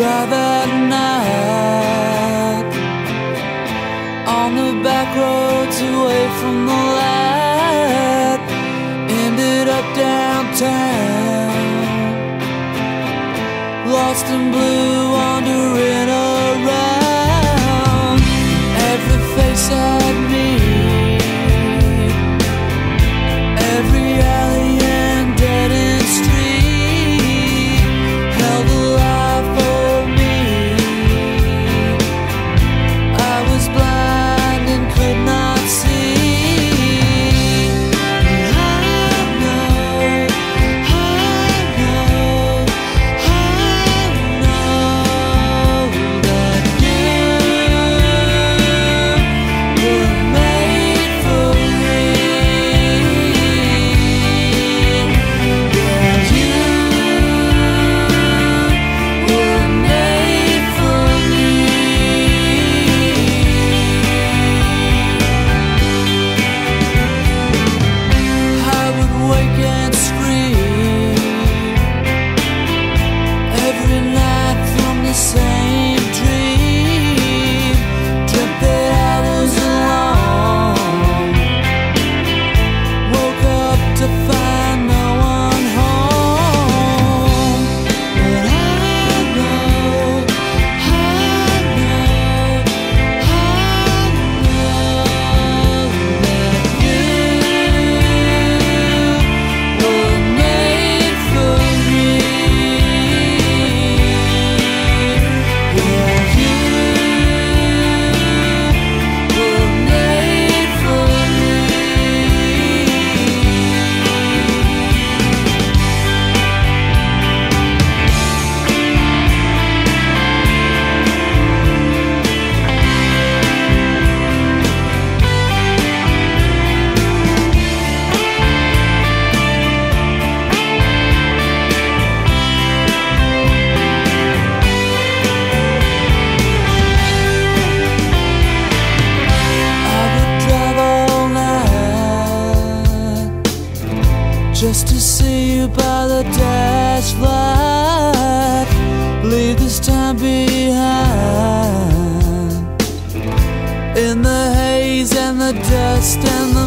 Drive at night on the back roads away from the light. Ended up downtown, lost in blue. Just to see you by the dash light. Leave this time behind. In the haze and the dust and the